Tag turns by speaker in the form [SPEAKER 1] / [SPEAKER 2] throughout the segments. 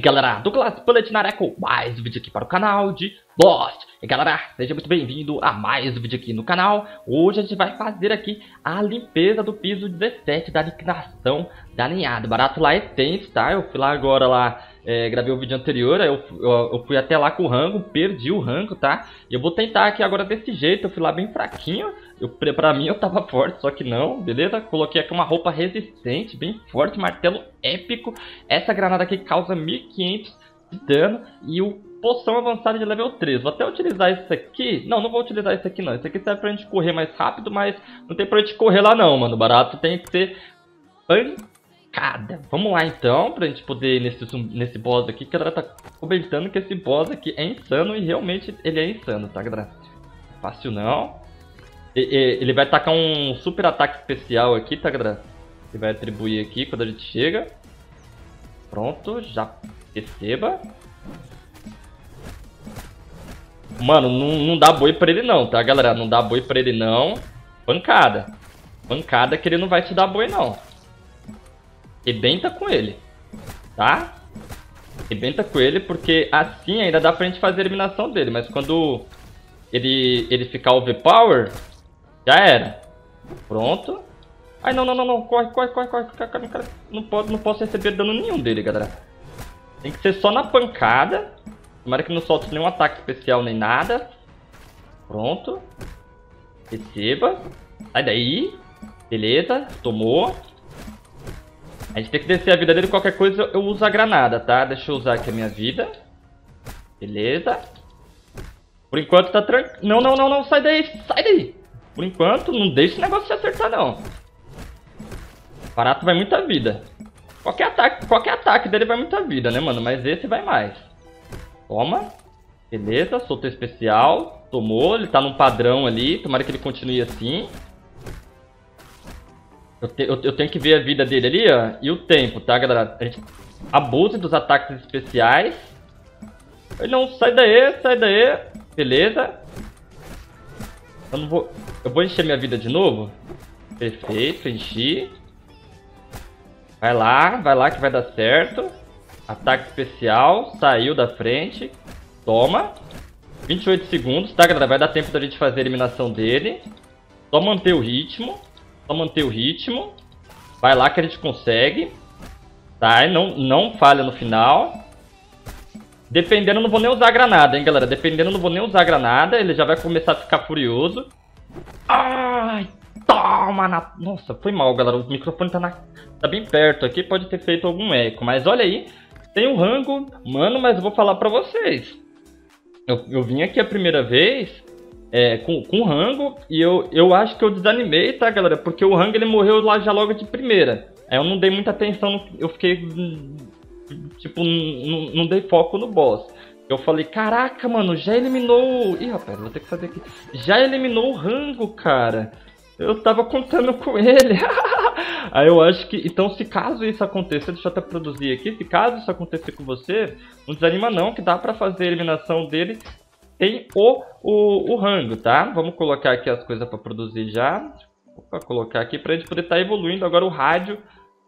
[SPEAKER 1] galera, Douglas Paletinaré com mais um vídeo aqui para o canal de Lost E galera, seja muito bem-vindo a mais um vídeo aqui no canal. Hoje a gente vai fazer aqui a limpeza do piso 17 da liquidação da ninhada Barato lá é tenso, tá? Eu fui lá agora lá, é, gravei o vídeo anterior eu, eu, eu, fui até lá com o rango, perdi o rango, tá? E eu vou tentar aqui agora desse jeito, eu fui lá bem fraquinho eu, Pra mim eu tava forte, só que não, beleza? Coloquei aqui uma roupa resistente, bem forte, martelo épico Essa granada aqui causa 1500 de dano e o poção avançada de level 3. Vou até utilizar isso aqui. Não, não vou utilizar isso aqui não. Isso aqui serve pra gente correr mais rápido, mas não tem pra gente correr lá não, mano. Barato tem que ser Vamos lá então, pra gente poder ir nesse, nesse boss aqui, que a galera tá comentando que esse boss aqui é insano e realmente ele é insano, tá, galera? Fácil não. E, e, ele vai tacar um super ataque especial aqui, tá, galera? Ele vai atribuir aqui quando a gente chega. Pronto, já Receba. Mano, não, não dá boi pra ele não, tá, galera? Não dá boi pra ele não. Pancada. Pancada que ele não vai te dar boi, não. Rebenta com ele. Tá? Rebenta com ele, porque assim ainda dá pra gente fazer a eliminação dele. Mas quando ele, ele ficar overpower, já era. Pronto. Ai, não, não, não, não. Corre, corre, corre, corre. Não, pode, não posso receber dano nenhum dele, galera. Tem que ser só na pancada. Tomara que não solte nenhum ataque especial nem nada. Pronto. Receba. Sai daí. Beleza. Tomou. A gente tem que descer a vida dele. Qualquer coisa eu uso a granada, tá? Deixa eu usar aqui a minha vida. Beleza. Por enquanto tá tranquilo. Não, não, não, não. Sai daí. Sai daí. Por enquanto, não deixa o negócio se acertar, não. Barato vai muita vida. Qualquer ataque, qualquer ataque dele vai muita vida, né, mano? Mas esse vai mais. Toma. Beleza, soltou especial. Tomou, ele tá num padrão ali. Tomara que ele continue assim. Eu, te, eu, eu, tenho que ver a vida dele ali, ó. E o tempo, tá, galera? A gente abuse dos ataques especiais. Ele não, sai daí, sai daí. Beleza. Eu não vou... Eu vou encher minha vida de novo. Perfeito, enchi. Vai lá, vai lá que vai dar certo. Ataque especial, saiu da frente. Toma. 28 segundos, tá, galera? Vai dar tempo da gente fazer a eliminação dele. Só manter o ritmo. Só manter o ritmo. Vai lá que a gente consegue. Tá? Não, não falha no final. Dependendo, não vou nem usar granada, hein, galera? Dependendo, não vou nem usar granada. Ele já vai começar a ficar furioso. Ai, Toma na... Nossa, foi mal, galera. O microfone tá, na... tá bem perto aqui, pode ter feito algum eco. Mas olha aí, tem um rango. Mano, mas eu vou falar pra vocês. Eu, eu vim aqui a primeira vez é, com, com rango e eu, eu acho que eu desanimei, tá, galera? Porque o rango ele morreu lá já logo de primeira. Aí eu não dei muita atenção, eu fiquei... Tipo, não, dei foco no boss. Eu falei, caraca, mano, já eliminou... Ih, rapaz, vou ter que fazer aqui. Já eliminou o rango, cara. Eu tava contando com ele. Aí eu acho que. Então, se caso isso acontecer, deixa eu até produzir aqui. Se caso isso acontecer com você, não desanima não, que dá pra fazer a eliminação dele. Tem o, o, o rango, tá? Vamos colocar aqui as coisas pra produzir já. Vou colocar aqui pra gente poder estar tá evoluindo agora o rádio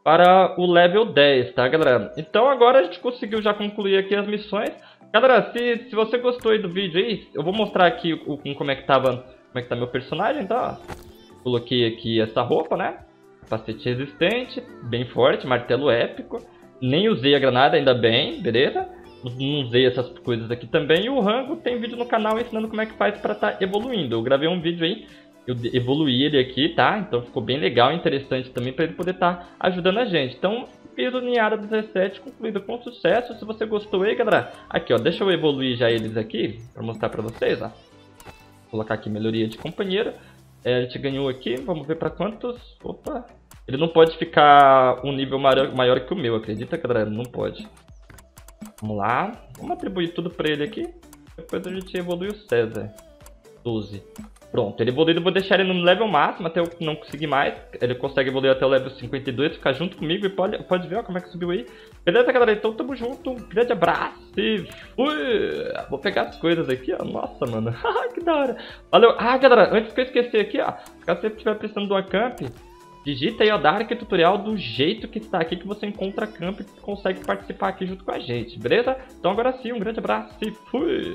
[SPEAKER 1] para o level 10, tá, galera? Então agora a gente conseguiu já concluir aqui as missões. Galera, se, se você gostou do vídeo aí, eu vou mostrar aqui o, como é que tava, como é que tá meu personagem, tá? Coloquei aqui essa roupa, né? Capacete resistente, bem forte, martelo épico. Nem usei a granada, ainda bem, beleza? Não usei essas coisas aqui também. E o rango tem vídeo no canal ensinando como é que faz para estar tá evoluindo. Eu gravei um vídeo aí, eu evoluí ele aqui, tá? Então ficou bem legal interessante também para ele poder estar tá ajudando a gente. Então, piso Ninhada 17 concluído com sucesso. Se você gostou aí, galera, aqui ó, deixa eu evoluir já eles aqui para mostrar para vocês, ó. Vou colocar aqui melhoria de companheiro. É, a gente ganhou aqui, vamos ver para quantos... Opa! Ele não pode ficar um nível maior, maior que o meu, acredita, galera? Não pode. Vamos lá. Vamos atribuir tudo para ele aqui. Depois a gente evolui o César. 12. Pronto, ele evoluiu, eu vou deixar ele no level máximo até eu não conseguir mais. Ele consegue evoluir até o level 52, ficar junto comigo e pode, pode ver ó, como é que subiu aí. Beleza, galera? Então tamo junto, um grande abraço e fui! Vou pegar as coisas aqui, ó. Nossa, mano, que da hora. Valeu. Ah, galera, antes que eu esquecer aqui, ó, caso você estiver precisando de uma camp, digita aí, ó, Dark Tutorial do jeito que está aqui que você encontra campo e consegue participar aqui junto com a gente, beleza? Então agora sim, um grande abraço e fui!